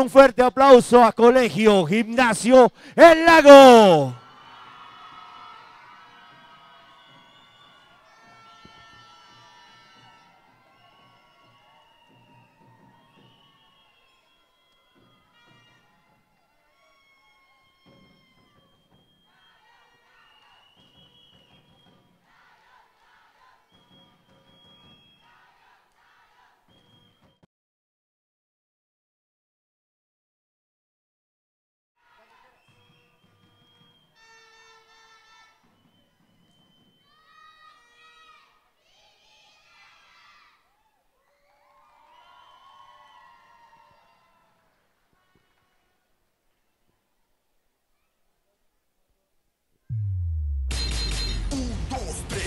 un fuerte aplauso a Colegio Gimnasio El Lago.